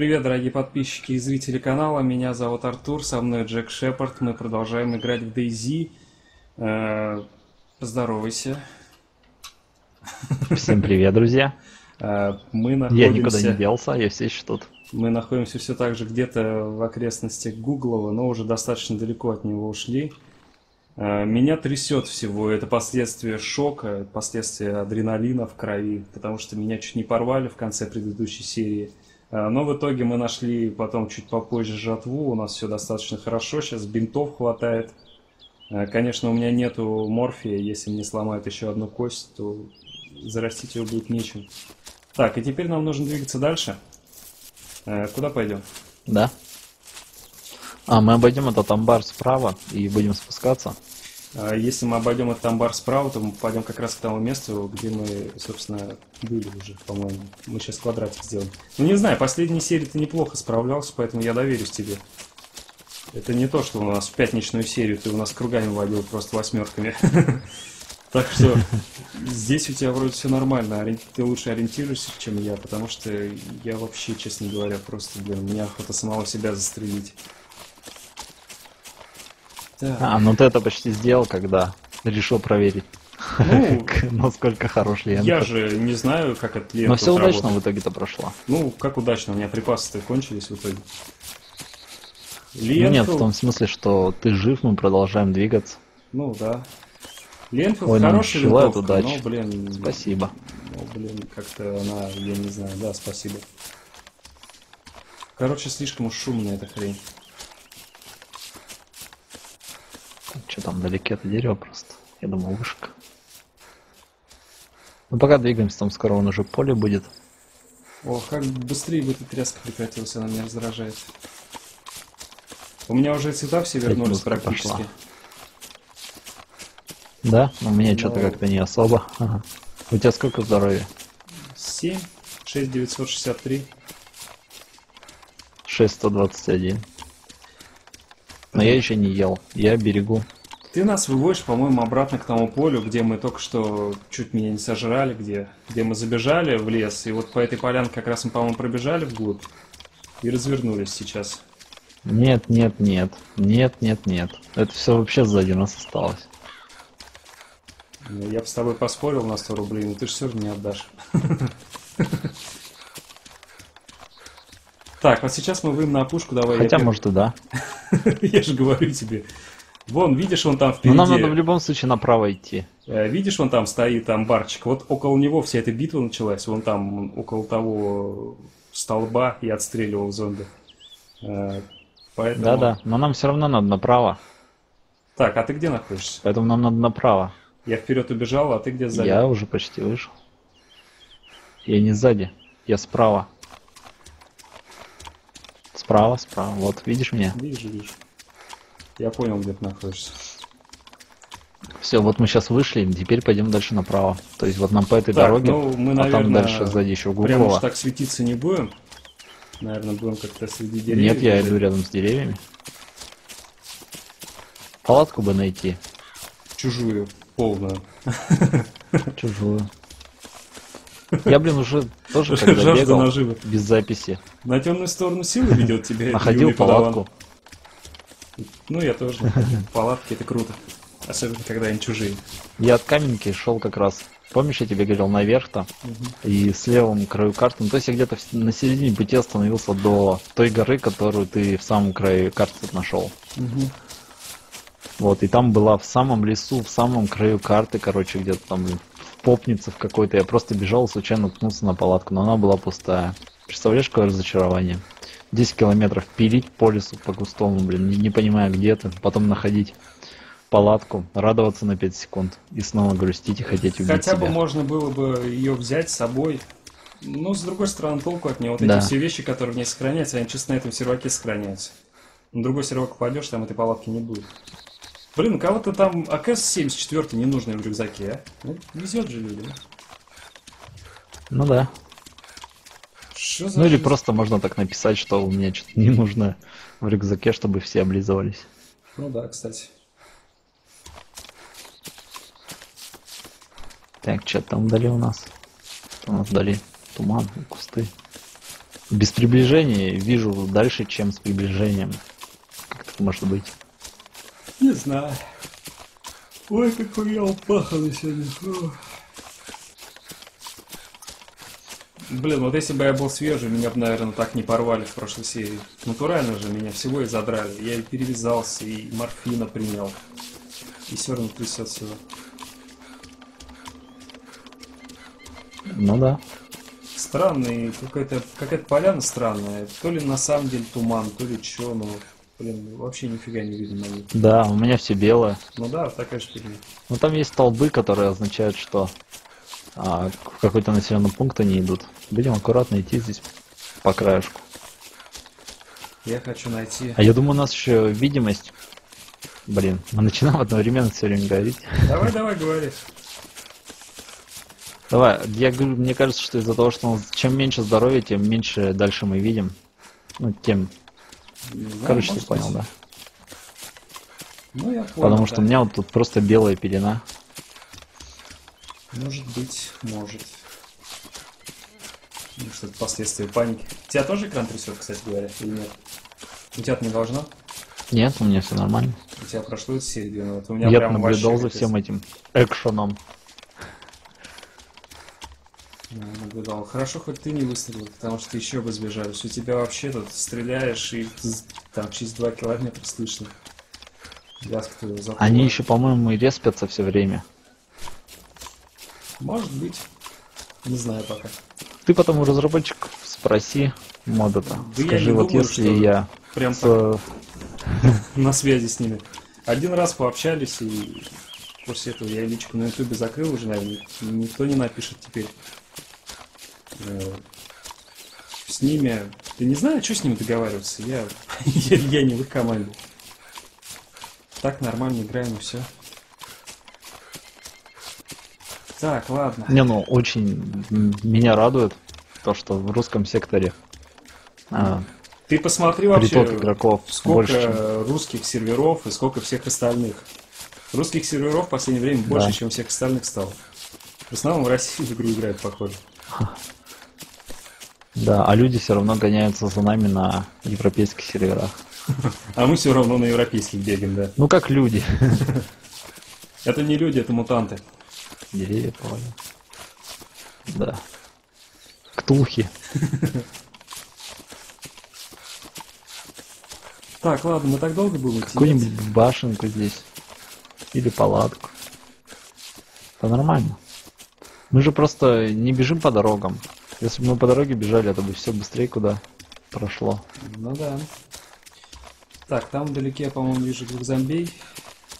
Привет, дорогие подписчики и зрители канала. Меня зовут Артур, со мной Джек Шепард. Мы продолжаем играть в DayZ. Э, Поздоровайся. Всем привет, друзья. Э, Мы Я никуда не находимся, делся, я все еще тут. мы находимся все так же где-то в окрестностях Гуглова, но уже достаточно далеко от него ушли. Э, Меня трясет всего. Это последствия шока, последствия адреналина в крови, потому что меня чуть не порвали в конце предыдущей серии. Э, Но в итоге мы нашли потом чуть попозже жатву, у нас все достаточно хорошо, сейчас бинтов хватает. Э, Конечно, у меня нету морфия, если мне сломают еще одну кость, то зарастить ее будет нечем. Так, и теперь нам нужно двигаться дальше. Э, Куда пойдем? Да. А, мы обойдем этот амбар справа и будем спускаться. А Если мы обойдем этот амбар справа, то мы пойдем как раз к тому месту, где мы, собственно, были уже, по-моему. Мы сейчас квадратик сделаем. Ну, не знаю, последней серии ты неплохо справлялся, поэтому я доверюсь тебе. Это не то, что у нас в пятничную серию ты у нас кругами водил просто восьмерками. Так что здесь у тебя вроде все нормально. Ты лучше ориентируешься, чем я, потому что я вообще, честно говоря, просто, блин, мне охота самого себя застрелить. Так. А, ну ты это почти сделал, когда решил проверить, Ну, насколько хорош лента. Я же не знаю, как это лента Но все удачно в итоге-то прошло. Ну, как удачно, у меня припасы-то кончились в итоге. Ну, нет, в том смысле, что ты жив, мы продолжаем двигаться. ну да. Ленфилд Ой, нам хорошая желают винтовка, удачи. но, блин, Спасибо. ну, блин, как-то она, я не знаю, да, спасибо. Короче, слишком уж шумная эта хрень. Что там, вдалеке это дерево просто? Я думал, вышка. Ну пока двигаемся, там скоро он уже поле будет. О, как быстрее бы эта тряска прекратилась, она меня раздражает. У меня уже цвета все вернулись практически. пошла. Да? У меня что-то Ну. как-то не особо. Ага. У тебя сколько здоровья? 7, 6, 963. 6121. Но я еще не ел. Я берегу. Ты нас выводишь, по-моему, обратно к тому полю, где мы только что чуть меня не сожрали, где, где мы забежали в лес, и вот по этой полянке как раз мы, по-моему, пробежали вглубь и развернулись сейчас. Нет, нет, нет. Нет, нет, нет. Это все вообще сзади нас осталось. Я бы с тобой поспорил на 100 рублей, но ты же все равно не отдашь. Так, вот сейчас мы выйдем на опушку, давай Хотя, может, и да. Я же говорю тебе. Вон, видишь, он там Но впереди. нам надо в любом случае направо идти. Э, Видишь, вон там стоит амбарчик. Вот около него вся эта битва началась. Вон там, около того столба я отстреливал зомби. Э, Поэтому... Да-да. Но нам все равно надо направо. Так, а ты где находишься? Поэтому нам надо направо. Я вперед убежал, а ты где сзади? Я уже почти вышел. Я не сзади. Я справа. Справа, справа. Вот, видишь меня? Вижу, вижу. Я понял, где ты находишься. Все, вот мы сейчас вышли, теперь пойдем дальше направо. То есть вот нам по этой Так, дороге, ну, мы, а там дальше сзади еще Прямо уж Гуглова. так светиться не будем. Наверное, будем как-то среди деревьев. Нет, я иду рядом с деревьями. Палатку бы найти, Чужую, полную. чужую. Я, блин, уже тоже когда бегал наживы. без записи, На темную сторону силы ведет тебя. находил юный подаван. Ну, я тоже. Палатки это круто. Особенно, когда они чужие. Я от каменки шел как раз. Помнишь, я тебе говорил наверх там? И с левым краю карты. Ну, то есть я где-то на середине пути остановился до той горы, которую ты в самом краю карты нашел. Вот, и там была в самом лесу, в самом краю карты, короче, где-то там блин, в попнице в какой-то. Я просто бежал, случайно наткнулся на палатку, но она была пустая. Представляешь, какое разочарование? 10 километров пилить по лесу, по густому, блин, не, не понимая, где ты. Потом находить палатку, радоваться на 5 секунд и снова грустить и хотеть убить Хотя бы себя. можно было бы ее взять с собой. Но, с другой стороны, толку от нее. Вот Да. эти все вещи, которые в ней сохраняются, они чисто на этом серваке сохраняются. На другой сервак пойдешь, там этой палатки не будет. Блин, у кого-то там АКС-74 ненужный в рюкзаке, а? Ну, везет же людям. Ну да. Что за Ну или жизнь? просто можно так написать, что у меня что-то не нужно в рюкзаке, чтобы все облизывались. Ну да, кстати. Так, что там вдали у нас? У нас вдали? Туман, кусты. Без приближения вижу дальше, чем с приближением. Как так может быть? Не знаю. Ой, какой я упаханный сегодня. Фу. Блин, вот если бы я был свежий, меня бы, наверное, так не порвали в прошлой серии. Натурально же меня всего и задрали. Я и перевязался, и морфина принял. И все равно трясет всего. Ну да. Странный, какая-то какая поляна странная. То ли на самом деле туман, то ли что, но, блин, вообще нифига не видно. Да, у меня все белое. Ну да, такая же фигня. Ну там есть столбы, которые означают, что а, в какой-то населенный пункт они идут. Будем аккуратно идти здесь по краешку. Я хочу найти... А я думаю, у нас еще видимость. Блин, мы начинаем одновременно все время говорить. Давай, давай, говори. Давай, я говорю, мне кажется, что из-за того, что чем меньше здоровья, тем меньше дальше мы видим. Ну, тем... Знаю, Короче, ты понял, быть. да. Ну, я понял, Потому что да. у меня вот тут просто белая пелена. Может быть, может. Ну, что это последствия паники. Тебя тоже экран трясет, кстати говоря, или нет? У тебя-то не должно? Нет, у меня все нормально. У тебя прошло это серия 2, вот у меня Я прям наблюдал за всем этим экшеном. Да, наблюдал. Хорошо, хоть ты не выстрелил, потому что еще бы сбежались. У тебя вообще тут стреляешь и там через 2 километра слышно. Они еще, по-моему, и респятся все время. Может быть. Не знаю пока. Ты потом у разработчиков спроси мода-то. Да Скажи, вот думаю, если я Прям с, э, на связи с ними. Один раз пообщались, и после этого я личку на ютубе закрыл уже, наверное, никто не напишет теперь. Э, С ними... Ты не знаю, что с ними договариваться. Я, я, я не в их команде. Так, нормально играем и все. Так, ладно. Не, ну, очень меня радует то, что в русском секторе а, Ты посмотри вообще, игроков сколько больше, чем... русских серверов и сколько всех остальных. Русских серверов в последнее время больше, Да. чем всех остальных стало. В основном в России в игру играют, похоже. Да, а люди все равно гоняются за нами на европейских серверах. А мы все равно на европейских бегаем, да. Ну, как люди. Это не люди, это мутанты. Деревья повалил. Да. Ктулхи. Так, ладно, мы так долго будем? Какую-нибудь башенку здесь. Или палатку. Это нормально. Мы же просто не бежим по дорогам. Если бы мы по дороге бежали, это бы все быстрее куда прошло. Ну да. Так, там вдалеке, я, по-моему, вижу двух зомбей.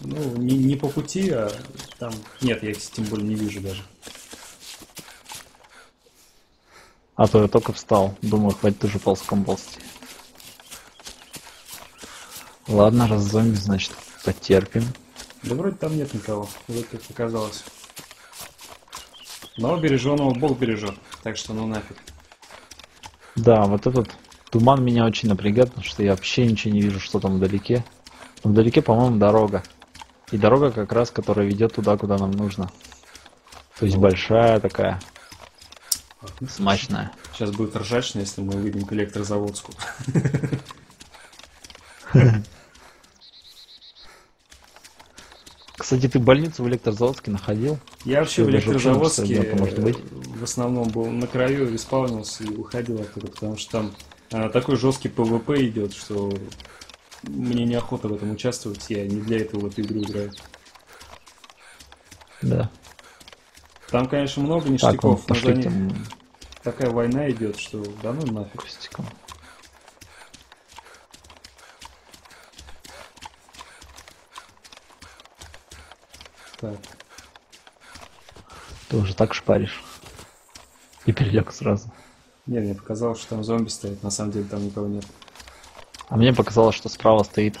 Ну, не, не по пути, а там... Нет, я их тем более не вижу даже. А то я только встал. Думаю, хватит уже ползком ползти. Ладно, раз зомби, значит, потерпим. Да вроде там нет никого, вроде как показалось. Но береженого Бог бережет, так что ну нафиг. Да, вот этот туман меня очень напрягает, потому что я вообще ничего не вижу, что там вдалеке. Вдалеке, по-моему, дорога. И дорога как раз, которая ведет туда, куда нам нужно. То есть Ну. большая такая, смачная. Сейчас будет ржачно, если мы выйдем к электрозаводску. Кстати, ты больницу в электрозаводске находил? Я вообще в электрозаводске может быть. в основном был на краю, исполнился и уходил оттуда, потому что там э, такой жесткий ПВП идет, что мне неохота в этом участвовать, я не для этого в эту игру играю. Да. Там, конечно, много Так, ништяков, но пошли за тем такая война идет, что да ну нафиг. кустикам. Так. Ты уже так шпаришь. И перелег сразу. Не, мне показалось, что там зомби стоит, на самом деле там никого нет. А мне показалось, что справа стоит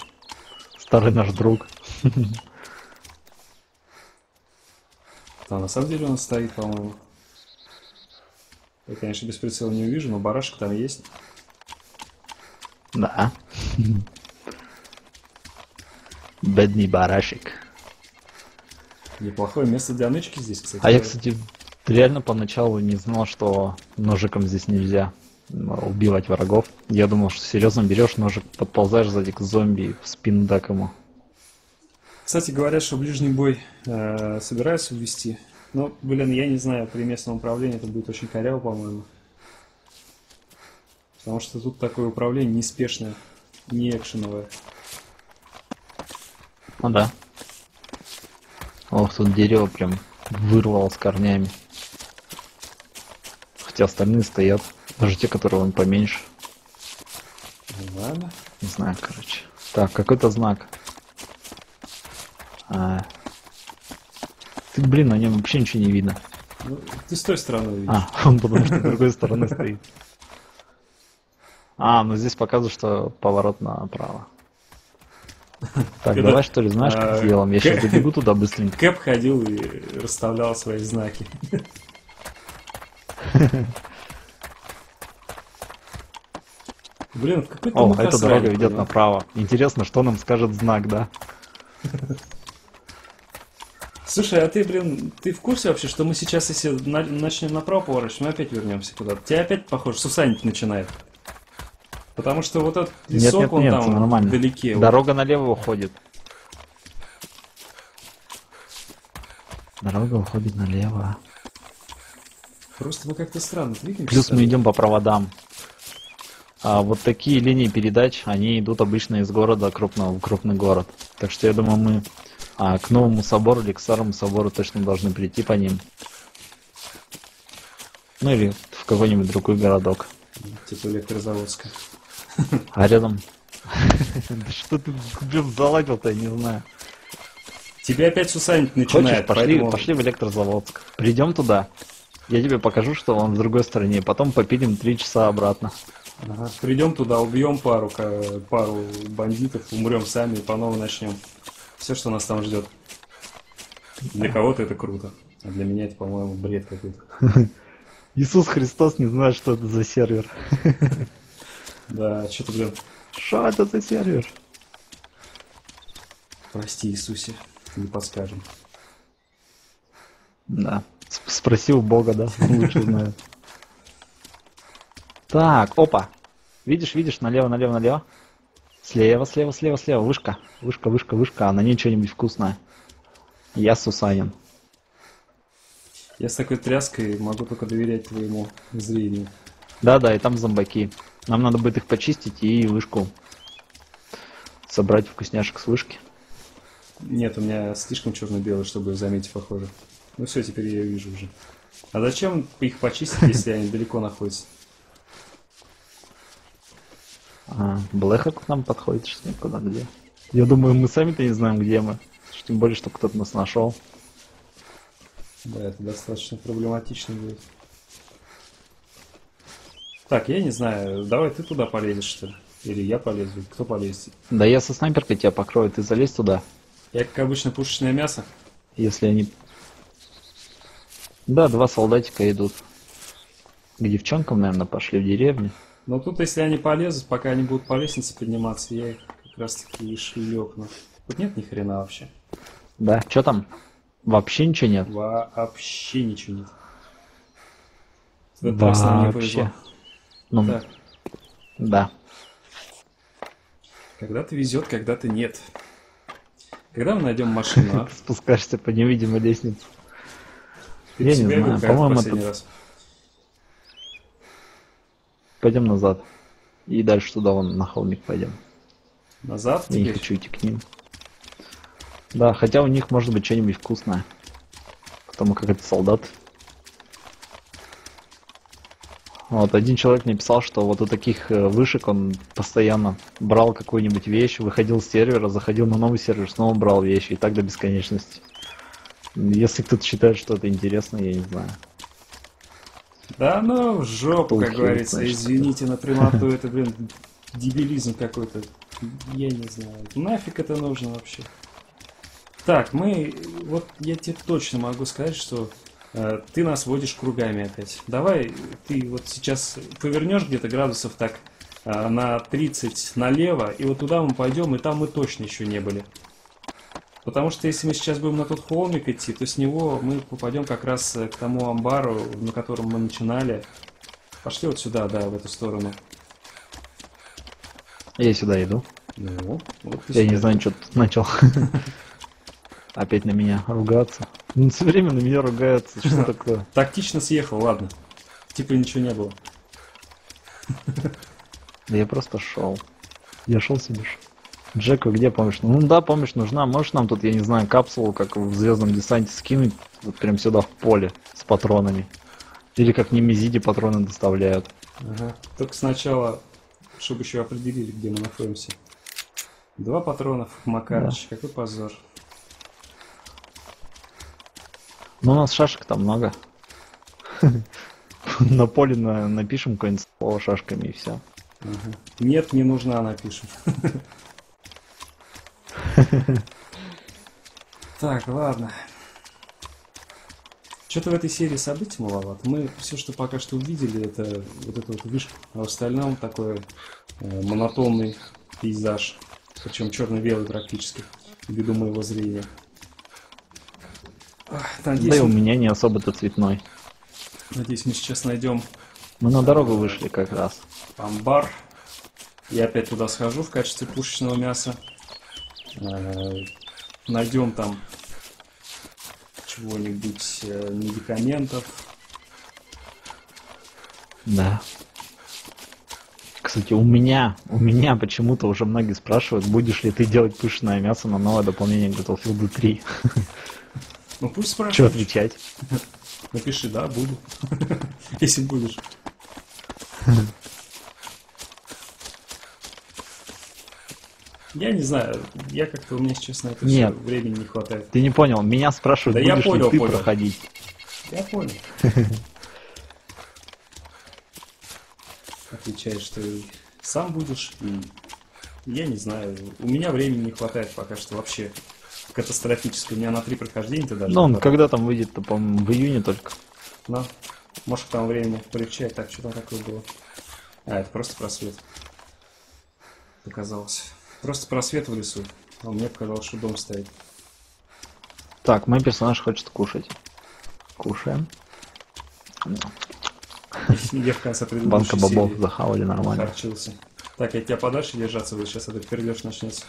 старый наш друг. Там на самом деле он стоит, по-моему. Я, конечно, без прицела не увижу, но барашек там есть. Да. Бедный барашек. Неплохое место для нычки здесь, кстати. А я, кстати, реально поначалу не знал, что ножиком здесь нельзя. Убивать врагов. Я думал, что серьезно берешь ножик, подползаешь сзади к зомби в спину так ему. Кстати, говорят, что ближний бой э, собираются ввести. Но, блин, я не знаю, при местном управлении это будет очень коряво, по-моему. Потому что тут такое управление неспешное, не экшеновое. Ну да. Ох, тут дерево прям вырвало с корнями. Хотя остальные стоят. Даже те, которые он поменьше. Ну ладно. Не знаю, короче. Так, какой-то знак. А. Ты, блин, на нем вообще ничего не видно. Ну, ты с той стороны видишь. А, он потому что с другой стороны стоит. А, ну здесь показывает, что поворот направо. Так, Когда- давай что ли, знаешь, как а, сделаем? Я сейчас добегу туда быстренько. Кэп ходил и расставлял свои знаки. Блин, в какой-то О, эта дорога ведет направо. Интересно, что нам скажет знак, да? Слушай, а ты, блин, ты в курсе вообще, что мы сейчас, если на- начнем направо поворачивать, мы опять вернемся куда-то? Тебя опять, похоже, сусанить начинает. Потому что вот этот Нет, лесок, нет, он нет, там нормально. вдалеке. вот. Дорога налево уходит. Дорога уходит налево. Просто мы как-то странно двигаемся. Плюс мы идем по проводам. А вот такие линии передач, они идут обычно из города крупного в крупный город. Так что я думаю, мы а, к новому собору или к старому собору точно должны прийти по ним. Ну или в какой-нибудь другой городок. Типа электрозаводска. А рядом... Да Что ты блин, заладил-то, я не знаю. Тебя опять сусанить Хочешь, начинает, пошли, поэтому- пошли в электрозаводск. Придем туда. Я тебе покажу, что он в другой стороне. Потом попилим три часа обратно. Ага. Придем туда, убьем пару, пару бандитов, умрем сами и по новой начнем. Все, что нас там ждет. Для кого-то это круто. А для меня это, по-моему, бред какой-то. Иисус Христос не знает, что это за сервер. Да, что-то, блин, Что это за сервер? прости, Иисусе, не подскажем. Да. Спросил Бога, да? Лучше знает. Так, опа. Видишь, видишь, налево, налево, налево. Слева, слева, слева, слева. Вышка. Вышка, вышка, вышка. А на ней что-нибудь вкусное. Я Сусанин. Я с такой тряской могу только доверять твоему зрению. Да-да, и там зомбаки. Нам надо будет их почистить и вышку собрать вкусняшек с вышки. Нет, у меня слишком черно-белый, чтобы заметить, похоже. Ну все, теперь я вижу уже. А зачем их почистить, если они далеко находятся? А, Блэха к нам подходит, что ли, куда, где? Я думаю, мы сами-то не знаем, где мы. Тем более, что кто-то нас нашел. Да, это достаточно проблематично будет. Так, я не знаю, давай ты туда полезешь, что ли? Или я полезу? Кто полезет? Да я со снайперкой тебя покрою, ты залезь туда. Я, как обычно, пушечное мясо. Если они... Да, два солдатика идут. К девчонкам, наверное, пошли в деревню. Но тут, если они полезут, пока они будут по лестнице подниматься, я их как раз таки и шлепну. Тут нет ни хрена вообще. Да, что там? Вообще ничего нет. Вообще ничего нет. В этот раз нам не повезло. Вообще. Ну, Так, да. когда-то везет, когда-то нет. Когда мы найдем машину, а? Спускаешься по невидимой лестнице. Ты Я не знаю, по-моему, это- раз? Пойдем назад. И дальше туда вон на холмик пойдем. Назад Я не хочу идти к ним. Да, хотя у них может быть что-нибудь вкусное. Потому как это солдат. Вот, один человек мне писал, что вот у таких э, вышек он постоянно брал какую-нибудь вещь, выходил с сервера, заходил на новый сервер, снова брал вещи, и так до бесконечности. Если кто-то считает, что это интересно, я не знаю. Да ну в жопу, как говорится. Извините на прямоту, это, блин, дебилизм какой-то. Я не знаю. Нафиг это нужно вообще? Так, мы... Вот я тебе точно могу сказать, что э, ты нас водишь кругами опять. Давай ты вот сейчас повернешь где-то градусов так э, на 30 налево, и вот туда мы пойдем, и там мы точно еще не были. Потому что если мы сейчас будем на тот холмик идти, то с него мы попадем как раз э, к тому амбару, на котором мы начинали. Пошли вот сюда, да, в эту сторону. Я сюда иду. Ну, вот ты Я не сюда. знаю, что тут начал. Опять на меня ругаться. Ну, все время на меня ругаются. Что такое? Тактично съехал, ладно. Типа ничего не было. Да я просто шел. Я шел себе. ш- Джеку где помощь? Ну да, помощь нужна. Можешь нам тут, я не знаю, капсулу, как в Звездном десанте, скинуть вот прям сюда в поле с патронами? Или как Немезиде патроны доставляют? Ага. Только сначала, чтобы еще определили, где мы находимся. Два патронов, Макарыч, какой позор. Ну, у нас шашек там много. На поле на- напишем какое-нибудь слово шашками и все. Нет, не нужна, напишем. Так, ладно. Что-то в этой серии событий маловато. Мы все, что пока что увидели, это вот эту вот вышку. А в остальном такой э, монотонный пейзаж. Причем черно-белый практически, ввиду моего зрения. Надеюсь, Да и у меня не особо-то цветной. надеюсь, мы сейчас найдем Мы на дорогу вышли как раз. амбар. Я опять туда схожу в качестве пушечного мяса. Э, Найдем там чего-нибудь, э, медикаментов. Да. Кстати, у меня, у меня почему-то уже многие спрашивают, будешь ли ты делать пышное мясо на новое дополнение к Battlefield 3. Ну пусть Что спрашивают. отвечать? Напиши, да, буду. Если будешь. Я не знаю, я как-то у меня сейчас на это Нет. времени не хватает. Ты не понял, меня спрашивают, Да я будешь понял, ли ты понял. проходить. Я понял. Отвечаешь, что сам будешь, и я не знаю. У меня времени не хватает пока что вообще катастрофически. У меня на три прохождения-то даже. Ну, он когда там выйдет-то, по-моему, в июне только. Ну, может, там времени полегчает. Так, что там такое было? А, это просто просвет. Показалось. Просто просвет в лесу. А мне показалось, что дом стоит. Так, мой персонаж хочет кушать. Кушаем. Я в конце Банка бобов захавали нормально. харчился. Так, я тебя подальше держаться буду, сейчас этот пердеж начнется.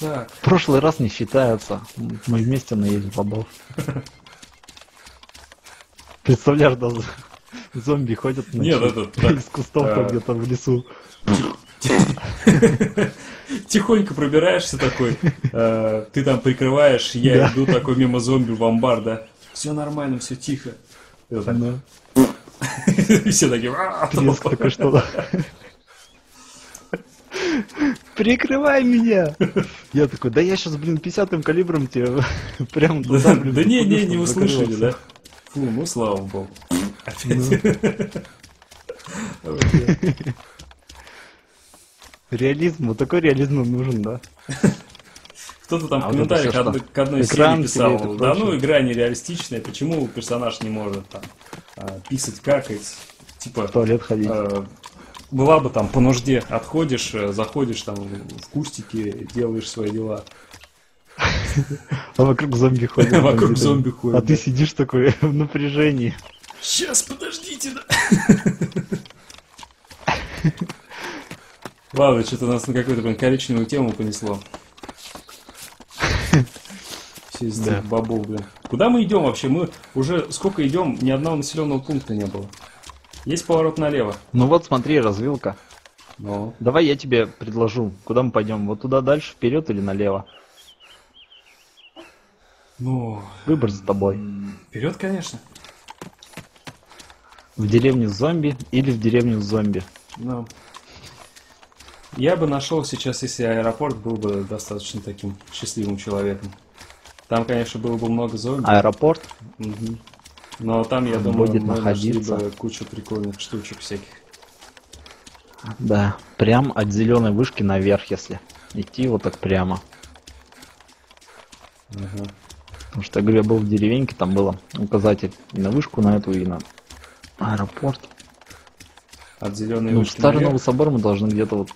Так, В прошлый раз не считается. Мы вместе наедем бобов. Представляешь, да, з- зомби ходят ночью Нет, это так, из кустов там где-то в лесу. тихонько пробираешься такой, э, ты там прикрываешь, я иду такой мимо зомби в амбар, да. Все нормально, все тихо. Все такие... «А, Треск такой что-то. Прикрывай меня! Я такой, да я сейчас, блин, 50-м калибром тебе прям Да, туда, блин, да не, не, не услышали, да? Фу, ну слава богу. Ну. Реализм, вот такой реализм нужен, да? Кто-то там А в вот комментариях что? к одной Экран серии писал, да прочее. ну игра нереалистичная, почему персонаж не может там а, писать, какать, типа В туалет ходить. э, была бы там по нужде, отходишь, э, заходишь там в кустики, делаешь свои дела, А вокруг зомби ходят. вокруг зомби А ходят. ты сидишь такой в напряжении. Сейчас, подождите, да. Ладно, что-то нас на какую-то блин, коричневую тему понесло. Все из Да. этих бобов, блин. Куда мы идем вообще? Мы уже сколько идем, ни одного населенного пункта не было. Есть поворот налево. Ну вот смотри, развилка. Ну, Давай я тебе предложу, куда мы пойдем? Вот туда дальше, вперед или налево? ну Выбор за тобой. вперед, конечно. В деревню зомби или в деревню зомби? Ну, я бы нашел сейчас, если аэропорт был бы достаточно таким счастливым человеком. Там, конечно, было бы много зомби. Аэропорт? Мгм. Но там, я думаю, Будет мы нашли находиться. бы кучу прикольных штучек всяких. Да. Прям от зеленой вышки наверх, если. Идти вот так прямо. Ага. Потому что, я говорю, я был в деревеньке, там было указатель и на вышку, на эту, и на аэропорт. От зеленой Ну, старый новый собор мы должны где-то вот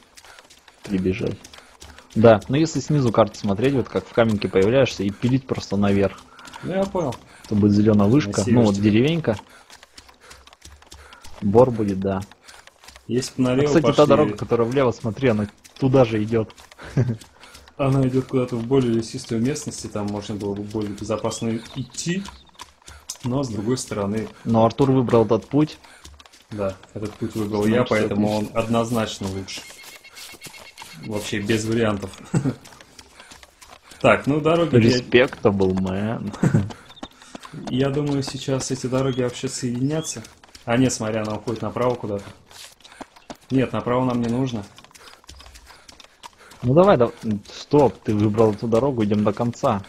прибежать. Да, но если снизу карту смотреть, вот как в каменке появляешься и пилить просто наверх. Ну, я понял. Это будет зеленая вышка. Ну вот деревенька. Бор будет, да. Если бы А, налево кстати, та пошли, дорога, которая влево, смотри, она туда же идет. она идет куда-то в более лесистую местность, и там можно было бы более безопасно идти. Но с другой стороны, Но Артур выбрал этот путь. да, этот путь выбрал Значит, я, поэтому он однозначно лучше. Вообще без вариантов. Так, ну дороги, Respectable man. я думаю, сейчас эти дороги вообще соединятся. А нет, смотря, она уходит направо куда-то. Нет, направо нам не нужно. Ну давай, да. Стоп, ты выбрал эту дорогу, идем до конца.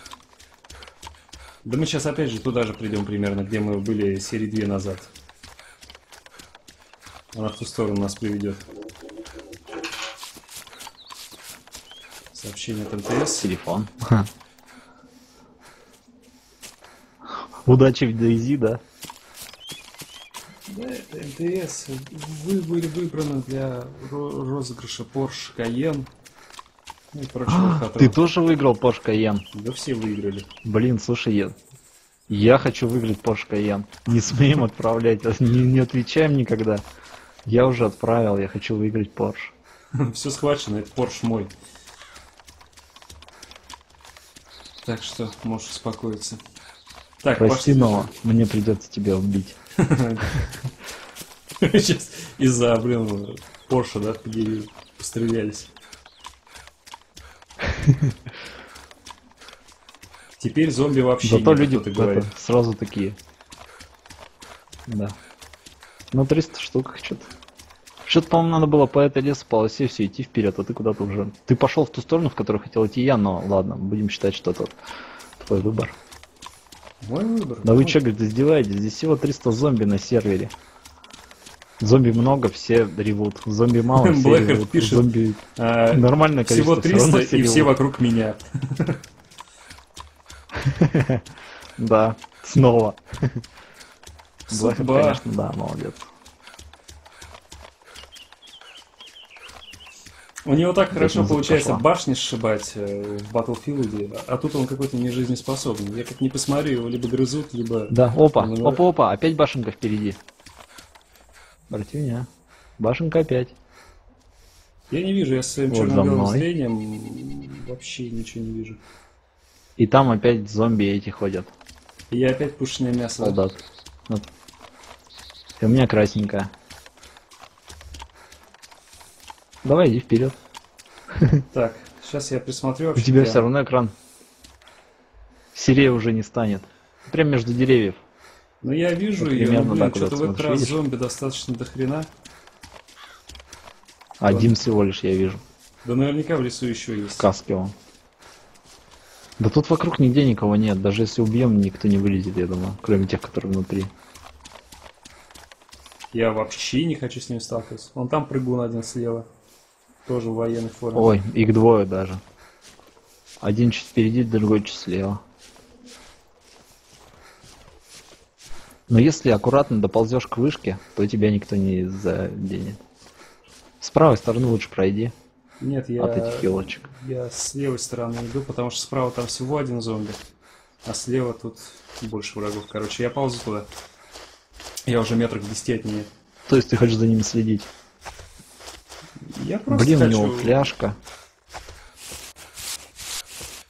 Да мы сейчас опять же туда же придем примерно, где мы были серии 2 назад. Она в ту сторону нас приведет. Сообщение от МТС. Телефон. Удачи в Дейзи, да? Да, это МТС. Вы были выбраны для ро- розыгрыша Porsche Cayenne. И А. Ты тоже выиграл Porsche Cayenne. Да все выиграли. Блин, слушай, я, я хочу выиграть Porsche Cayenne. Не смеем отправлять, не, не отвечаем никогда. Я уже отправил, я хочу выиграть Porsche. Все схвачено, это Porsche мой. Так что можешь успокоиться. Так, Прости, пошли. но мне придется тебя убить. Сейчас из-за, блин, Porsche, да, где пострелялись. Теперь зомби вообще Зато нет, люди это, сразу такие. Да. Ну, 300 штук что-то. Что-то, по-моему, надо было по этой лесополосе все идти вперед, а ты куда-то уже... Ты пошел в ту сторону, в которую хотел идти я, но ладно, будем считать, что это твой выбор. Мой выбор. Да вы что, говорит, издеваетесь? Здесь всего 300 зомби на сервере. Зомби много, все ревут. Зомби мало, все Блэкхард ревут. пишет, Зомби а, нормальное количество. всего всё равно 300 и все ревут. вокруг меня. Да, снова. Блэкхард, конечно, да, молодец. У него так хорошо получается пошла. башни сшибать э, в Battlefield, а тут он какой-то не жизнеспособный. Я как не посмотрю, его либо грызут, либо... Да, опа, Ну, опа, опа, опять башенка впереди. Братюня, башенка опять. Я не вижу, я своим Вот черно-белым зрением вообще ничего не вижу. И там опять зомби эти ходят, И я опять пушное мясо. да? солдат. Вот. И у меня красненькая. Давай, иди вперед. Так, сейчас я присмотрю У тебя прям. все равно экран серее уже не станет. Прям между деревьев. Ну я вижу Вот ее, но, блин, вот что-то в этот раз видишь? зомби достаточно до хрена. Один всего лишь я вижу. Да наверняка в лесу еще есть. В каске он. Да тут вокруг нигде никого нет. Даже если убьем, никто не вылезет, я думаю. Кроме тех, которые внутри. Я вообще не хочу с ним сталкиваться. Он там прыгун один слева. Тоже в военной форме. Ой, их двое даже. Один чуть впереди, другой чуть слева. Но если аккуратно доползешь к вышке, то тебя никто не заденет. С правой стороны лучше пройди Нет, я, от этих елочек. я с левой стороны иду, потому что справа там всего один зомби. А слева тут больше врагов. Короче, я ползу туда. Я уже метров в 10 от нее. То есть ты хочешь за ними следить? Я просто Блин, у хочу... него фляжка.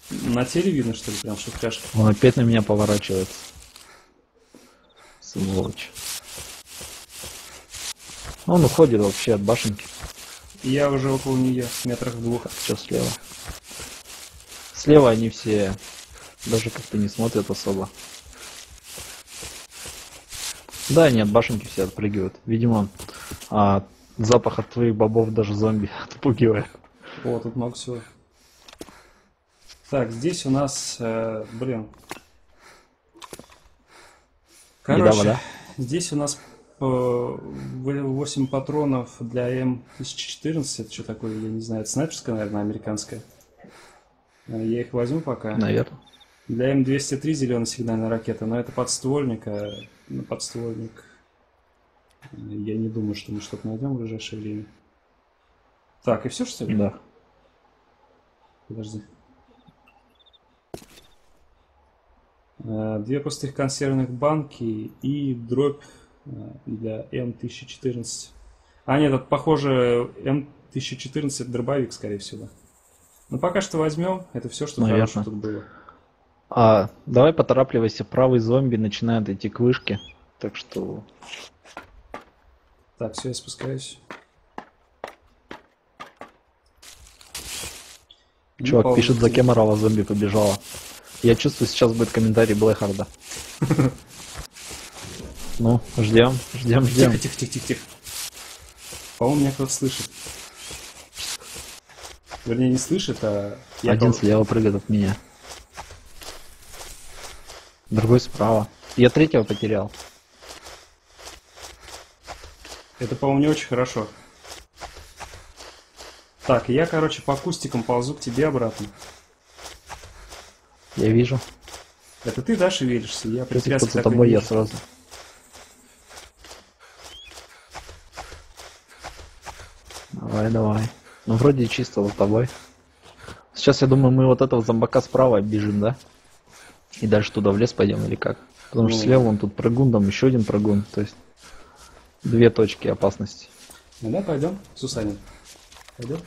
На теле видно, что ли, прям, что фляжка? Он опять на меня поворачивается. Сволочь. Он уходит вообще от башенки. Я уже около нее, метрах в двух. Что слева? Слева они все даже как-то не смотрят особо. Да, они от башенки все отпрыгивают. Видимо, а, запах от твоих бобов даже зомби отпугивает. О, тут много всего. Так, здесь у нас, э, блин. Короче, вода. здесь у нас э, 8 патронов для М1014. Это что такое, я не знаю. Это снайперская, наверное, американская. Э, Я их возьму пока. Наверное. Для М203 зеленая сигнальная ракета, но это подствольник, а на подствольник э, я не думаю, что мы что-то найдем в ближайшее время. Так, и все что ли? Да. Подожди. Э, Две пустых консервных банки и дробь э, для М1014. А нет, это похоже М1014 это дробовик, скорее всего. Но пока что возьмем. Это все, что Наверно. хорошего тут было. А, давай поторапливайся, правый зомби начинает идти к вышке. Так что Так, все, я спускаюсь. Ну, чувак пишет, за тебе. кем орала зомби побежала. Я чувствую, сейчас будет комментарий Блэхарда. Ну, ждем, ждем, ждем. Тихо, тихо, тихо, тихо, тихо. По-моему, меня кто-то слышит. Вернее, не слышит, а... я Один кого- слева прыгает от меня. Другой справа. Я третьего потерял. Это, по-моему, не очень хорошо. Так, я, короче, по кустикам ползу к тебе обратно. Я вижу. Это ты, да, шевелишься? Я кто-то за такой тобой, я сразу. Давай, давай. Ну, вроде чисто за тобой. Сейчас, я думаю, мы вот этого зомбака справа бежим, да? И дальше туда в лес пойдем или как? Потому что Ну. слева вон тут прыгун, там еще один прыгун. То есть две точки опасности. Ну да, пойдем, Сусанин. Пойдем.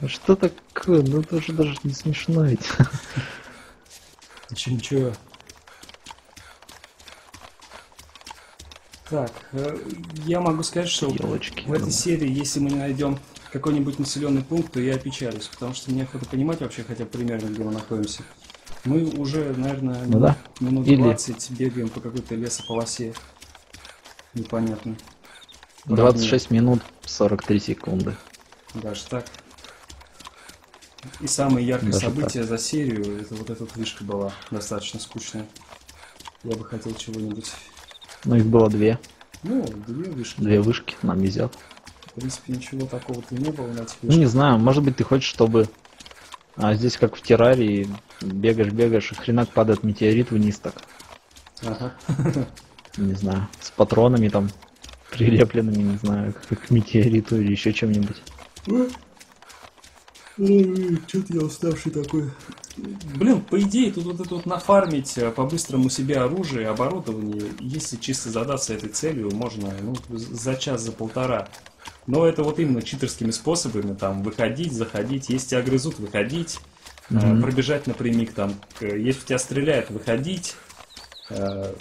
А Что такое? Ну это же даже не смешно ведь. Ничего, ничего. Так, э, я могу сказать, что Елочки. в этой серии, если мы не найдем какой-нибудь населенный пункт, то я опечалюсь, потому что мне охота понимать вообще хотя бы примерно, где мы находимся. Мы уже, наверное, Ну да. минут Или- 20 бегаем по какой-то лесополосе. Непонятно. 26 минут 43 секунды. Даже так. И самое яркое Даже событие за серию, это вот эта вышка была достаточно скучная. Я бы хотел чего-нибудь. Ну их было две. Ну, две вышки. Две вышки нам везет. В принципе, ничего такого-то не было на Ну не знаю, может быть ты хочешь, чтобы а, здесь как в террарии бегаешь, бегаешь, и хренак падает метеорит вниз так. Ага. Не знаю, с патронами там прилепленными, не знаю, как к метеориту или еще чем-нибудь. Что-то я уставший такой. Блин, по идее, тут вот это вот нафармить э, по-быстрому себе оружие, оборудование, если чисто задаться этой целью, можно ну, за час, за полтора. Но это вот именно читерскими способами, там, выходить, заходить, если тебя грызут, выходить, Мгм. пробежать напрямик, там, если в тебя стреляют, выходить, э,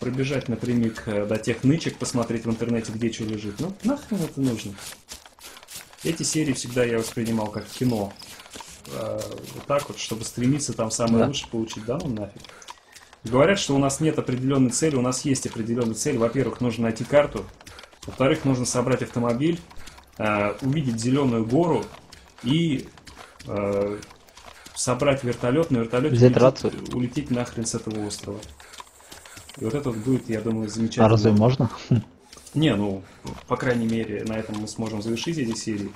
пробежать напрямик до тех нычек, посмотреть в интернете, где что лежит. Ну, нахрен это нужно? Эти серии всегда я воспринимал как кино. Э, Вот так вот, чтобы стремиться там самое Да. лучшее получить. Да ну нафиг. Говорят, что у нас нет определенной цели, у нас есть определенная цель. Во-первых, нужно найти карту. Во-вторых, нужно собрать автомобиль, э, увидеть зеленую гору и э, собрать вертолет, на вертолете улететь, улететь нахрен с этого острова. И вот это вот будет, я думаю, замечательно. А разве можно? Не, ну, по крайней мере, на этом мы сможем завершить эти серии,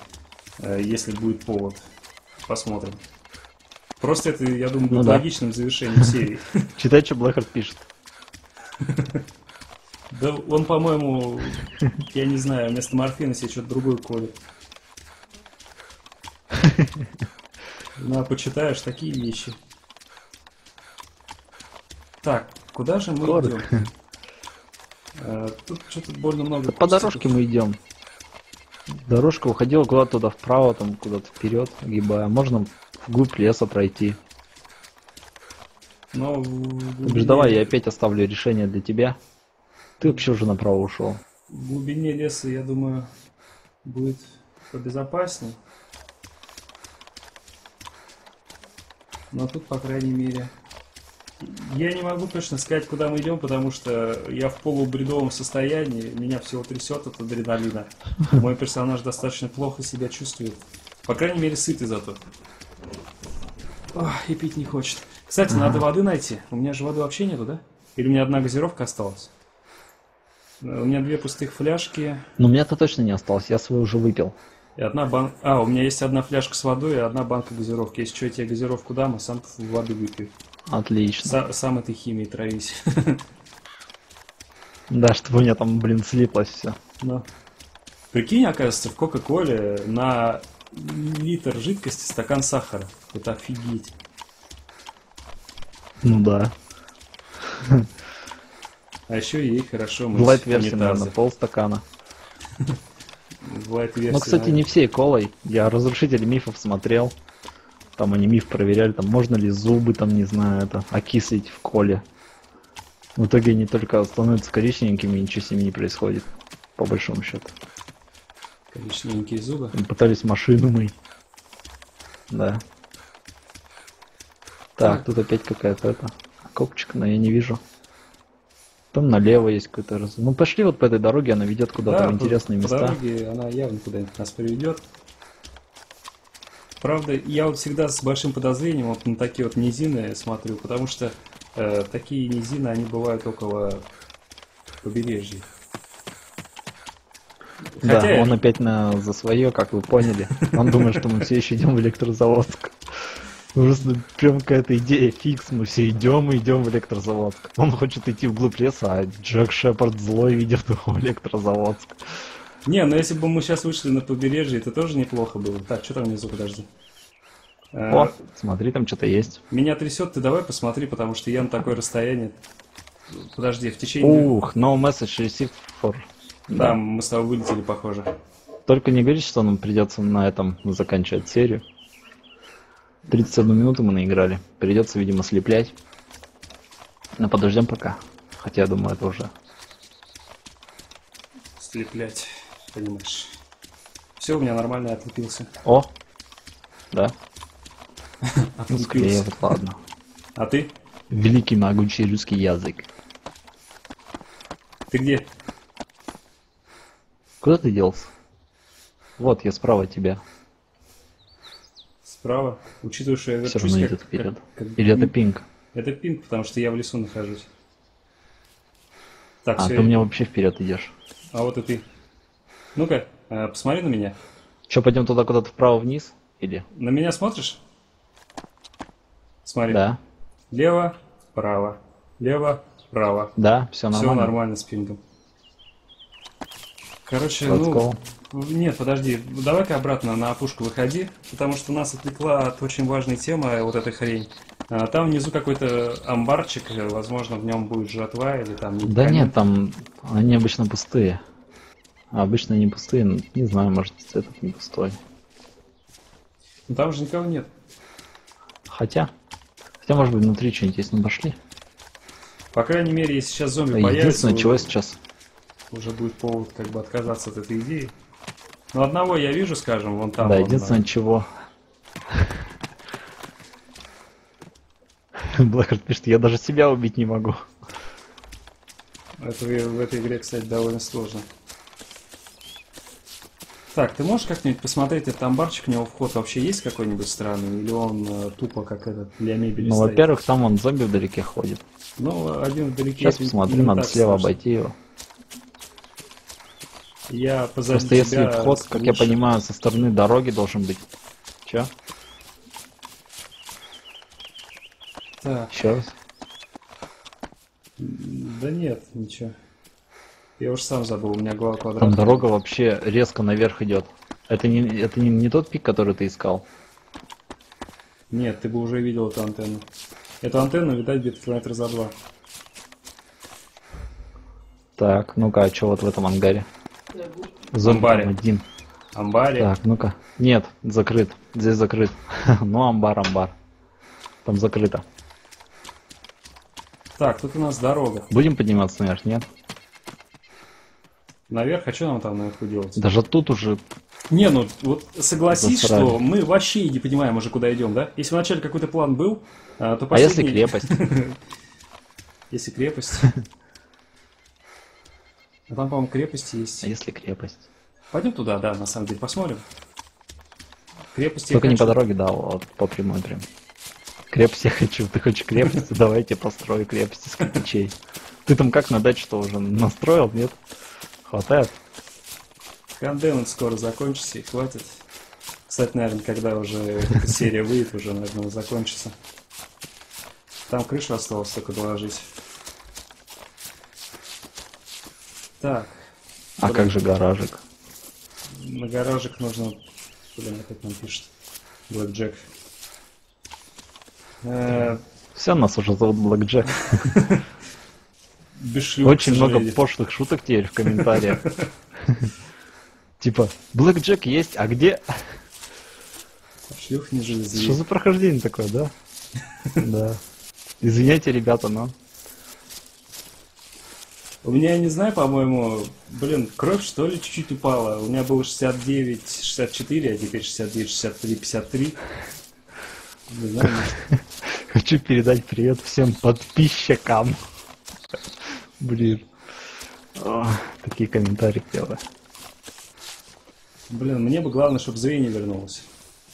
э, если будет повод. Посмотрим. Просто это, я думаю, Ну будет да. логичным завершением серии. Читай, что Блэкхард пишет. Да он, по-моему, я не знаю, вместо морфина себе что-то другое колет. Ну, а почитаешь такие вещи. Так, куда же мы идем? Э, Тут что-то больно много. По дорожке мы идем. Дорожка уходила куда-то туда вправо, там куда-то вперед, огибая. Можно вглубь леса пройти. Но глубине- давай, я опять оставлю решение для тебя. Ты вообще уже направо ушел. В глубине леса, я думаю, будет побезопасней. Но тут, по крайней мере... Я не могу точно сказать, куда мы идем, потому что я в полубредовом состоянии, меня всего трясет от адреналина. Мой персонаж достаточно плохо себя чувствует. По крайней мере, сытый зато. Ох, и пить не хочет. Кстати, надо воды найти. У меня же воды вообще нету, да? Или у меня одна газировка осталась? Э, У меня две пустых фляжки Но у меня-то точно не осталось, я свой уже выпил. и одна банка... А, у меня есть одна фляжка с водой и одна банка газировки. Если что, я тебе газировку дам, а сам воды выпью. Отлично. Са- сам этой химией травись. Да, чтобы у меня там, блин, слиплось все. Но. Прикинь, оказывается, в Кока-Коле на литр жидкости стакан сахара. Это офигеть. Ну да. А еще ей хорошо В мыть лайт-версии, унитазы. наверное, полстакана. В лайт-версии, Ну, кстати, не всей колой. Я разрушители мифов смотрел. Там они миф проверяли, там можно ли зубы, там, не знаю, это, окислить в коле. В итоге они только становятся коричневенькими, и ничего с ними не происходит. По большому счету. Коричневенькие зубы. Они пытались машину мыть. Да. Так, Так. тут опять какая-то это окопчик, но я не вижу. Там налево есть какой-то раз. Ну пошли вот по этой дороге, она ведет куда-то Да, в интересные места. дороге она явно куда-нибудь нас приведет. Правда, я вот всегда с большим подозрением вот на такие вот низины смотрю, потому что э, такие низины, они бывают около побережья. Да, Хотя- он опять на за свое, как вы поняли. Он думает, что мы все еще идем в электрозаводск. Просто прям какая-то идея фикс, мы все идем и идем в электрозаводск. Он хочет идти вглубь леса, а Джек Шепард злой ведет его в электрозаводск. Не, ну если бы мы сейчас вышли на побережье, это тоже неплохо было. Так, что там внизу, подожди. Э, О, смотри, там что-то есть. Меня трясет, ты давай посмотри, потому что я на такое расстояние. Подожди, в течение... Ух, no message received for... Да, Да. мы с тобой вылетели, похоже. Только не говорите, что нам придется на этом заканчивать серию. 31 минуту мы наиграли. Придется, видимо, слеплять. Но подождем пока. Хотя я думаю, это уже Слеплять, понимаешь. Все, у меня нормально отлепился. О! Да, вот ладно. А ты? Великий могучий русский язык. Ты где? Куда ты делся? Вот, я справа тебя. Справа. Учитывая, что я Все верчусь, равно как- идет вперед. как- как- Или это пинг? Это пинг, потому что я в лесу нахожусь. Так, А, все. ты у меня вообще вперед идешь. А вот и ты. Ну-ка, э, посмотри на меня. Че, пойдем туда куда-то вправо-вниз? Или? На меня смотришь? Смотри. Да. Лево, право. Лево, право. Да, все Все нормально. нормально с пингом. Короче, Let's ну... go. Нет, подожди, давай-ка обратно на опушку выходи, потому что нас отвлекла от очень важной темы вот эта хрень. А, Там внизу какой-то амбарчик, э, возможно, в нем будет жатва или там... Да нет, там они обычно пустые. А обычно не пустые, ну, не знаю, может этот не пустой. Ну, Там же никого нет. Хотя, хотя может быть внутри что-нибудь есть, ну пошли. По крайней мере, если сейчас зомби появится, Единственное, чего сейчас уже будет повод как бы отказаться от этой идеи. Но одного я вижу, скажем, вон там. да, вон, единственное, чего. Блэкард пишет, я даже себя убить не могу. Это в этой игре, кстати, довольно сложно. Так, ты можешь как-нибудь посмотреть этот амбарчик, у него вход вообще есть какой-нибудь странный, или он э, тупо как этот для мебели Ну, стоит? во-первых, там вон зомби вдалеке ходит. Ну, один вдалеке. Сейчас не надо слева страшно. обойти его. Я позади Просто если вход, как я лучше. понимаю, со стороны дороги должен быть. Че? Так, Еще раз? да нет, ничего. Я уж сам забыл, у меня голова Там квадратная. дорога вообще резко наверх идет. Это не, это не, не тот пик, который ты искал. Нет, ты бы уже видел эту антенну. Эту антенну, видать, где-то километра за два. Так, ну-ка, а что вот в этом ангаре? Амбаре. там один. Амбаре. Так, ну-ка. Нет, закрыт. Здесь закрыт. ну, амбар, амбар. Там закрыто. Так, тут у нас дорога. Будем подниматься наверх, нет? Наверх, а что нам там наверху делать? Даже тут уже... Не, ну вот согласись, Засрали. что мы вообще не понимаем уже, куда идем, да? Если вначале какой-то план был, а, то А если последний... крепость? Если крепость. А там, по-моему, крепость есть. А если крепость? Пойдем туда, да, на самом деле, посмотрим. Крепость я Только не по дороге, да, вот по прямой прям. Крепость я хочу. Ты хочешь крепость? Давайте построю крепость из кирпичей. Ты там как на даче-то уже настроил, нет? Хватает? Конденс скоро закончится и хватит. Кстати, наверное, когда уже эта серия выйдет, уже, наверное, закончится. Там крышу осталось только доложить. Так, А как же гаражик? на гаражик нужно... Блин, опять нам пишет. Блэк Джек. Э, Все, нас уже зовут Блэк Джек. Без шлюх, Очень много пошлых шуток теперь в комментариях. Типа, Блэк Джек есть, а где? Шлюх не. Что за прохождение такое, да? Да. Извиняйте, ребята, но... У меня, я не знаю, по-моему, блин, кровь что ли чуть-чуть упала. У меня было 69, 64, а теперь 69, 63, 53. Не знаю, Хочу передать привет всем подписчикам. Блин. О, такие комментарии делаю. блин, мне бы главное, чтобы зрение вернулось.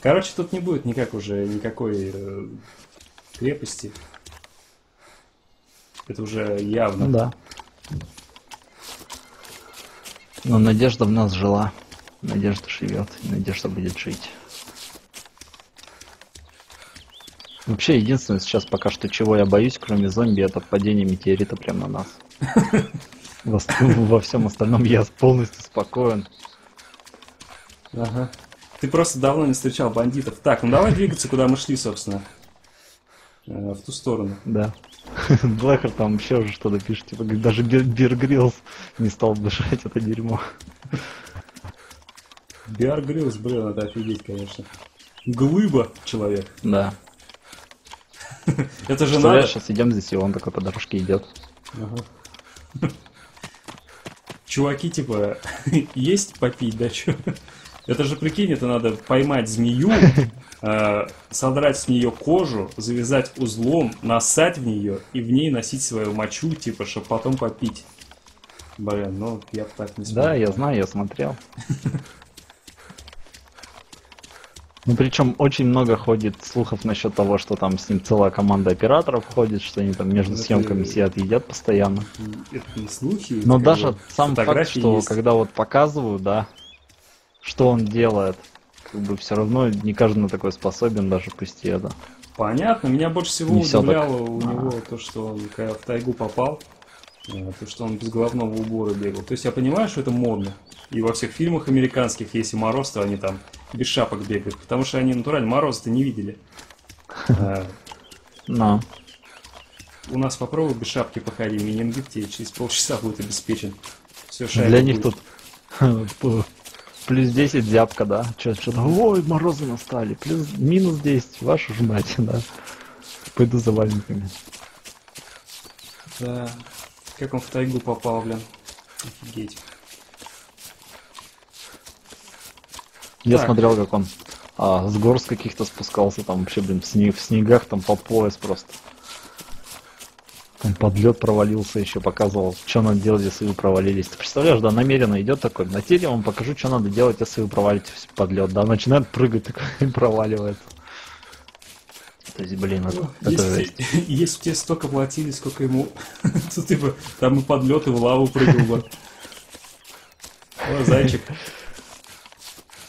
Короче, тут не будет никак уже никакой э, крепости. Это уже явно. Да. Но надежда в нас жила. Надежда живет. Надежда будет жить. Вообще, единственное сейчас пока что, чего я боюсь, кроме зомби, это падение метеорита прямо на нас. Во, всем остальном я полностью спокоен. Ага. Ты просто давно не встречал бандитов. Так, ну давай двигаться, куда мы шли, собственно. Э, в ту сторону. Да. Блэкер там вообще уже что-то пишет, типа, даже Бир, Гриллс не стал дышать это дерьмо. Биар Гриллс, блин, это офигеть, конечно. Глыба человек. Да. Это же надо. сейчас идем здесь, и он такой по дорожке идет. Ага. Чуваки, типа, есть попить, да что? Это же, прикинь, это надо поймать змею, э, содрать с нее кожу, завязать узлом, насать в нее и в ней носить свою мочу, типа, чтобы потом попить. Блин, ну я бы так не смог. Да, я знаю, я смотрел. Ну, причем очень много ходит слухов насчет того, что там с ним целая команда операторов ходит, что они там между Это- съемками сидят и едят постоянно. Это не слухи. Но даже бы сам факт, что есть. когда вот показывают, да, что он делает, как бы все равно не каждый на такой способен, даже пусть и это. Понятно, меня больше всего Не всё так. удивляло у А. него то, что он когда в тайгу попал, э, то, что он без головного убора бегал. То есть я понимаю, что это модно. И во всех фильмах американских, если мороз, то они там без шапок бегают, потому что они натурально мороза-то не видели. Э, Но. У нас попробуй без шапки походи, менингит тебе через полчаса будет обеспечен. Все, Для них тут плюс 10 зябка, да? Что-то, ой, морозы настали, плюс минус 10, вашу ж мать, да. Пойду за валенками. Да. Как он в тайгу попал, блин. Офигеть. Я Так. смотрел, как он а, с гор с каких-то спускался, там вообще, блин, в, снег, в снегах, там по пояс просто. Там под лед провалился еще, показывал, что надо делать, если вы провалились. Ты представляешь, да, намеренно идет такой, на теле вам покажу, что надо делать, если вы провалитесь под лед, да, начинает прыгать такой и проваливается. То есть, блин, это, это жесть. Если, если тебе столько платили, сколько ему, то ты бы там и под лед, и в лаву прыгал бы. О, зайчик.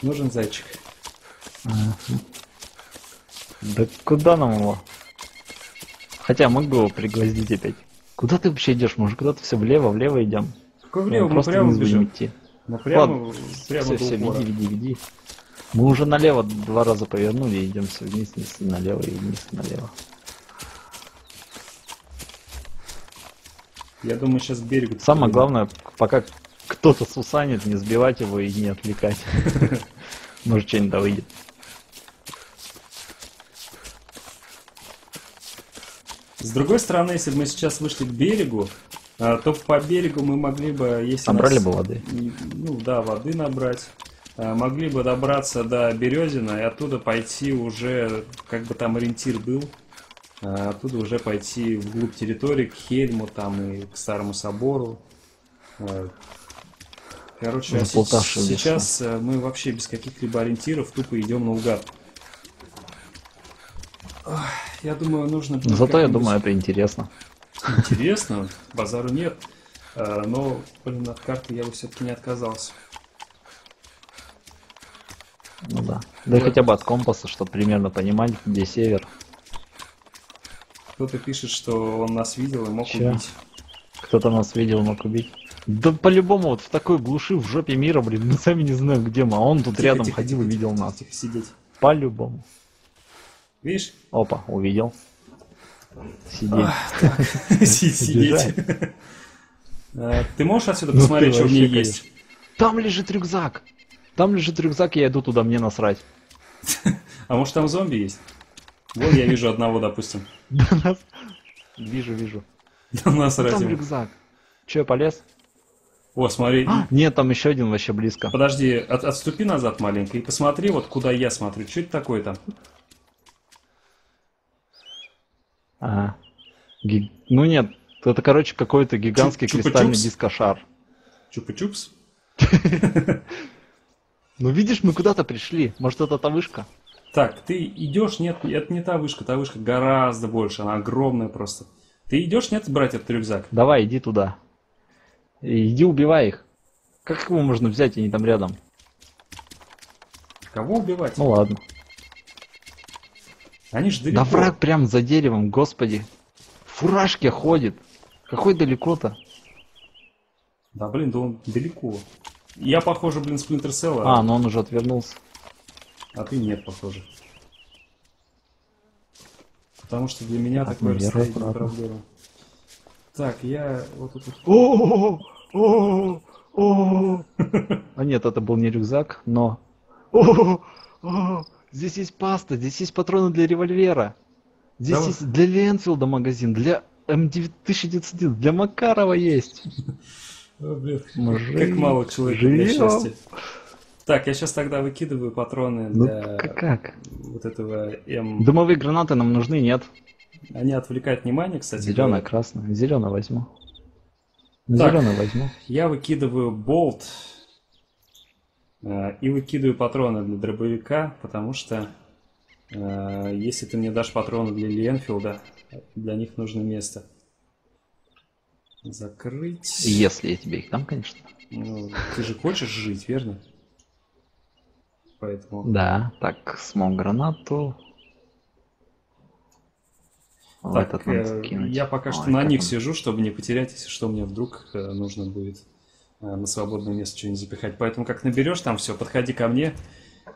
Нужен зайчик. Да куда нам его? Хотя мог бы его пригвоздить опять. Куда ты вообще идешь? Может, куда-то все влево, влево идем? Какой влево, мы просто прямо вниз будем идти. Мы прямо, Ладно, прямо все, все, веди, веди, веди. Мы уже налево два раза повернули идем все вниз, вниз налево, и вниз, налево. Я думаю, сейчас к берегу. Самое главное, пока кто-то сусанит, не сбивать его и не отвлекать. Может, что-нибудь да выйдет. С другой стороны, если бы мы сейчас вышли к берегу, а, то по берегу мы могли бы, если Набрали нас- бы воды. Ну да, воды набрать. А, Могли бы добраться до Березина и оттуда пойти уже, как бы там ориентир был, а, оттуда уже пойти вглубь территории, к Хельму там и к Старому Собору. Короче, а сейчас э, мы вообще без каких-либо ориентиров тупо идем наугад. Я думаю, нужно... будет Зато я думаю, это интересно. Интересно, базару нет. А, Но, блин, от карты я бы все-таки не отказался. Ну да. Да Вот. хотя бы от компаса, чтобы примерно понимать, где север. Кто-то пишет, что он нас видел и мог Чё? убить. Кто-то нас видел, мог убить. Да по-любому, вот в такой глуши, в жопе мира, блин, мы сами не знаем, где мы, а он тут Тихо, рядом тихо, ходил тихо, и видел нас. Тихо, сидеть. По-любому. Видишь? Опа, увидел. Сиди. Си- Сидеть. Э, Ты можешь отсюда Ну посмотреть, что у меня есть? Там лежит рюкзак. Там лежит рюкзак, я иду туда, мне насрать. А может там зомби есть? Вот я вижу одного, допустим. Вижу, вижу. Там нас Ну, Там разим. рюкзак. Че, полез? О, смотри. А, нет, там еще один вообще близко. Подожди, от- отступи назад маленько и посмотри, вот куда я смотрю. Что это такое там? Ага. Ги- Ну нет, это, короче, какой-то гигантский Чуп- кристальный дискошар. Чупа-чупс? Ну видишь, мы куда-то пришли. Может, это та вышка? Так, ты идешь, нет, это не та вышка, та вышка гораздо больше, она огромная просто. Ты идешь, нет, брать этот рюкзак? Давай, иди туда. Иди убивай их. Как его можно взять, они там рядом? Кого убивать? Ну ладно. Они же далеко. Да враг прям за деревом, господи. В фуражке ходит. Какой далеко-то? Да блин, да он далеко. Я, похоже, блин, Splinter Cell, А, а, ну он уже отвернулся. а ты нет, похоже. Потому что для меня Так, такое расстояние не проблема. Так, я вот тут... О, о, о. А нет, это был не рюкзак, но... О, о, Здесь есть паста, здесь есть патроны для револьвера. Здесь есть для Ленфилда магазин, для М1909, для Макарова есть. Блин, как мало человека для счастья. Так, я сейчас тогда выкидываю патроны Ну, для как, как? вот этого М. Дымовые гранаты нам нужны, нет? Они отвлекают внимание, кстати. Зеленая, говоря. красная. Зеленый возьму. Так. Зеленый возьму. Я выкидываю болт э, и выкидываю патроны для дробовика, потому что э, если ты мне дашь патроны для Ленфилда, для них нужно место. Закрыть. Если я тебе их дам, конечно. Ну, ты же хочешь жить, верно? Поэтому. Да, так, смог гранату. В Так, этот надо э, закинуть. я пока что Ой, на как них он- сижу, чтобы не потерять, если что, мне вдруг э, нужно будет э, на свободное место что-нибудь запихать. Поэтому как наберешь там все, подходи ко мне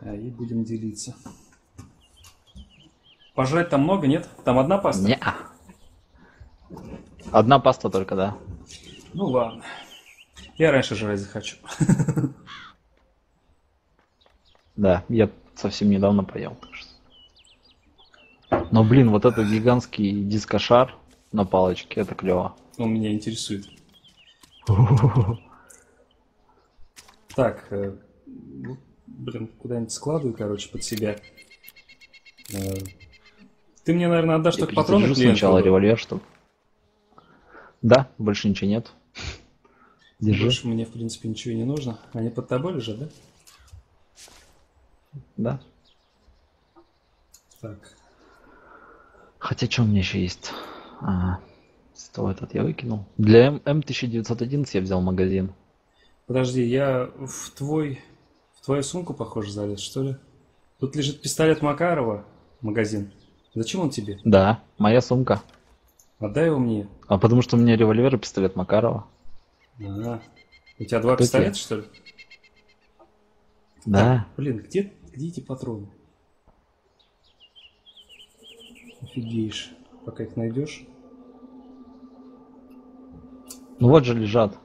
и будем делиться. Пожрать там много, нет? Там одна паста? Неа. Одна паста только, да. Ну ладно. Я раньше жрать захочу. Да, я совсем недавно поел. Что. Но, блин, вот этот гигантский дискошар на палочке, это клево. Он меня интересует. Так, э, ну, блин, куда-нибудь складываю, короче, под себя. Э, Ты мне, наверное, отдашь только патроны сначала револьвер, чтобы... Да, больше ничего нет. Держи. Больше мне, в принципе, ничего не нужно. Они под тобой лежат, да? Да. Так. Хотя что у меня еще есть? А, сто этот я выкинул. Для М- М1911 я взял магазин. Подожди, я в твой... В твою сумку, похоже, залез, что ли? Тут лежит пистолет Макарова, магазин. Зачем он тебе? Да, моя сумка. Отдай его мне. А потому что у меня револьвер и пистолет Макарова. А, у тебя два пистолета, что ли? Да. Так, блин, где, где эти патроны? Офигеешь. Пока их найдешь. Ну вот же лежат.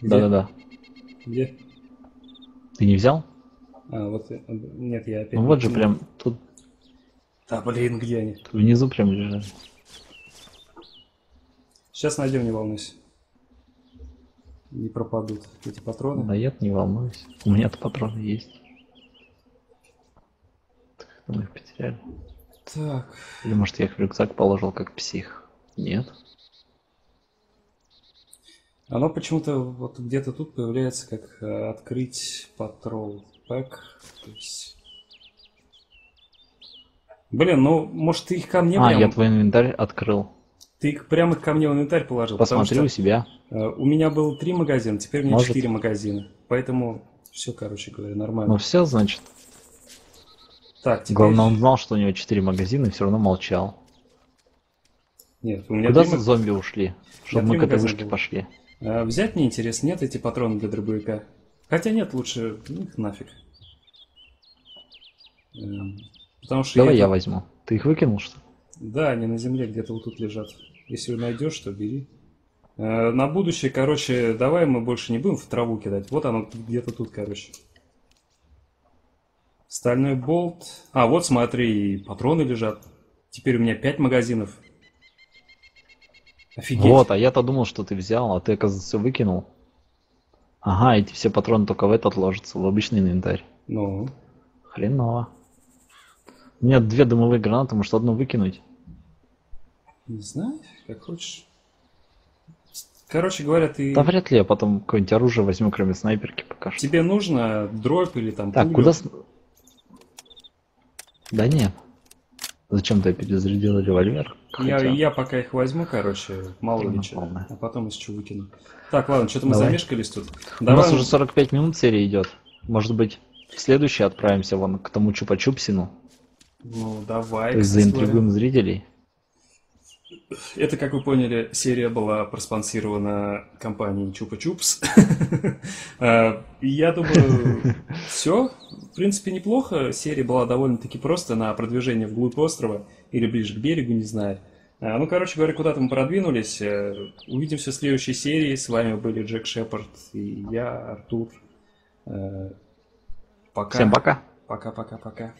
Да-да-да. Где? Ты не взял? А, вот... э, Нет, я опять... Ну вот же не- прям тут Да, блин, где они? внизу прям лежат. Сейчас найдем, не волнуйся. Не пропадут эти патроны. Да нет, не волнуйся. У меня-то патроны есть. Так, мы их потеряли. Так, Или может я их в рюкзак положил как псих? Нет. оно почему-то вот где-то тут появляется как э, открыть патрол пэк. Есть... Блин, ну, может, ты их ко мне а, прям... я твой инвентарь открыл. Ты их прямо ко мне в инвентарь положил. Посмотри что, у себя. э, у меня было три магазина, теперь у меня Может. четыре магазина. Поэтому все, короче говоря, нормально. Ну все, значит. Так, теперь... Главное, он знал, что у него четыре магазина и все равно молчал. Нет, у меня Куда три зомби ушли? Чтобы мы к этой вышке пошли. А, взять мне интересно, нет эти патроны для дробовика? Хотя нет, лучше ну, их нафиг. Эм, Потому что Давай я, я возьму. Ты их выкинул, что ли? Да, они на земле где-то вот тут лежат. Если найдешь, то бери. Э, на будущее, короче, давай мы больше не будем в траву кидать. Вот оно где-то тут, короче. Стальной болт. А, вот смотри, патроны лежат. Теперь у меня 5 магазинов. Офигеть. Вот, а я-то думал, что ты взял, а ты, оказывается, все выкинул. Ага, эти все патроны только в этот ложатся, в обычный инвентарь. Ну. Хреново. У меня две дымовые гранаты, может одну выкинуть? Не знаю, как хочешь. Короче говоря, ты... Да вряд ли я потом какое-нибудь оружие возьму, кроме снайперки пока что. Тебе нужно дробь или там Так, пулю? куда... Да нет. Зачем ты перезарядил револьвер? Я, я пока их возьму, короче, мало ли что, а потом из чего выкину. Так, ладно, что-то мы замешкались тут. У Давай... нас уже 45 минут серия идет. Может быть, в следующий отправимся вон к тому Чупа-Чупсину? Ну, давай. То есть заинтригуем зрителей? Это, как вы поняли, серия была проспонсирована компанией Чупа Чупс. А, я думаю, все. В принципе, неплохо. Серия была довольно-таки просто на продвижение вглубь острова или ближе к берегу, не знаю. А, ну, короче говоря, куда-то мы продвинулись. Э, увидимся в следующей серии. С вами были Джек Шепард и я, Артур. Э, пока. Всем пока. Пока-пока-пока.